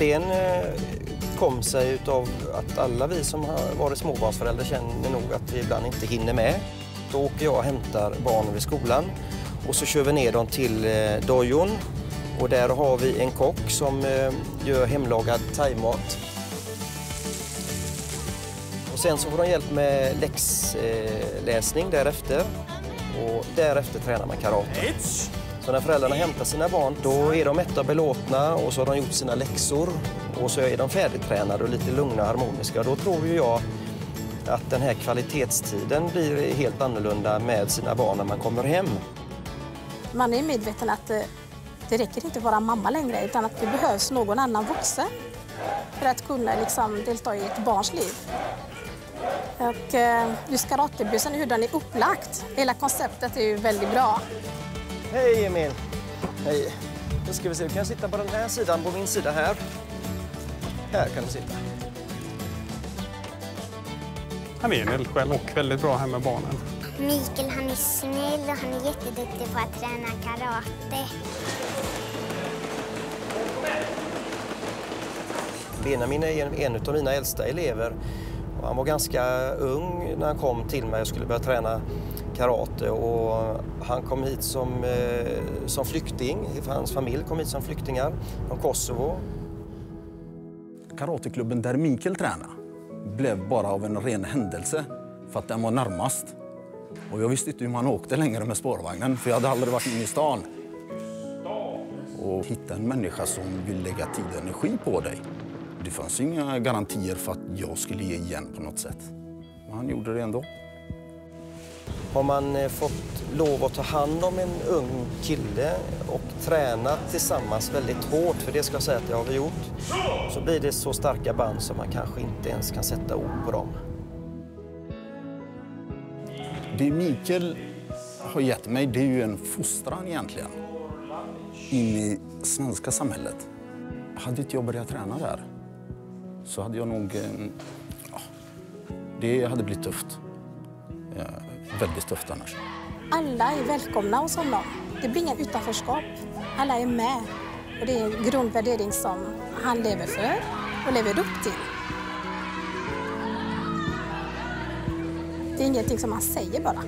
idén eh, kom sig av att alla vi som har varit småbarnsföräldrar känner nog att vi ibland inte hinner med. Då åker jag och hämtar barnen vid skolan och så kör vi ner dem till eh, dojon och där har vi en kock som eh, gör hemlagad thaimat. Och sen så får de hjälp med läxläsning därefter och därefter tränar man karate. Så när föräldrarna hämtar sina barn då är de mätta och belåtna och så har de gjort sina läxor och så är de färdigtränade och lite lugna och harmoniska. Då tror ju jag att den här kvalitetstiden blir helt annorlunda med sina barn när man kommer hem. Man är medveten att eh, det räcker inte att vara mamma längre utan att det behövs någon annan vuxen för att kunna liksom delta i ett barns liv. Och eh, just karatebussen, hur den är upplagt, hela konceptet är ju väldigt bra. Hej Emil! Hej! Då ska vi se, du kan sitta på den här sidan, på min sida här. Här kan du sitta. Han är en eldsjäl och väldigt bra här med barnen. Mikael han är snäll och han är jätteduktig på att träna karate. Benjamin är en, en av mina äldsta elever. Och han var ganska ung när han kom till mig och skulle börja träna karate. Och han kom hit som, eh, som flykting, hans familj kom hit som flyktingar från Kosovo. Karateklubben där Mikael tränade blev bara av en ren händelse för att den var närmast. Och jag visste inte hur man åkte längre med spårvagnen för jag hade aldrig varit inne i stan. Och hitta en människa som vill lägga tid och energi på dig. Det fanns inga garantier för att jag skulle ge igen på något sätt. Men han gjorde det ändå. Har man eh, fått lov att ta hand om en ung kille och träna tillsammans väldigt hårt, för det ska jag säga att det har vi gjort, så blir det så starka band som man kanske inte ens kan sätta ord på dem. Det Mikael har gett mig det är ju en fostran egentligen in i svenska samhället. Hade inte jag börjat träna där så hade jag nog... Eh, ja, det hade blivit tufft. Eh, Väldigt tufft annars. Alla är välkomna hos honom. Det blir inget utanförskap. Alla är med. Och det är en grundvärdering som han lever för och lever upp till. Det är ingenting som han säger bara.